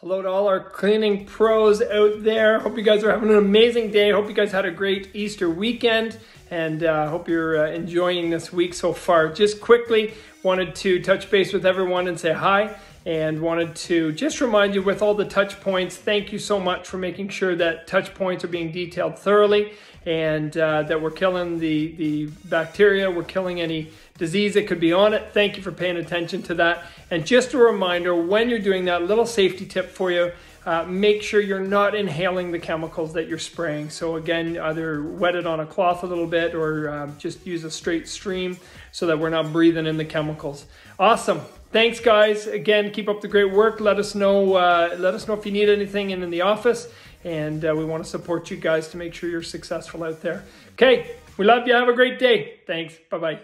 Hello to all our cleaning pros out there. Hope you guys are having an amazing day. Hope you guys had a great Easter weekend and uh, hope you're uh, enjoying this week so far. Just quickly wanted to touch base with everyone and say hi and wanted to just remind you with all the touch points, thank you so much for making sure that touch points are being detailed thoroughly and uh, that we're killing the, the bacteria, we're killing any disease that could be on it. Thank you for paying attention to that. And just a reminder when you're doing that, little safety tip for you. Uh, make sure you're not inhaling the chemicals that you're spraying. So again, either wet it on a cloth a little bit or uh, just use a straight stream so that we're not breathing in the chemicals. Awesome. Thanks, guys. Again, keep up the great work. Let us know. Uh, let us know if you need anything in, in the office, and uh, we want to support you guys to make sure you're successful out there. Okay, we love you. Have a great day. Thanks. Bye bye.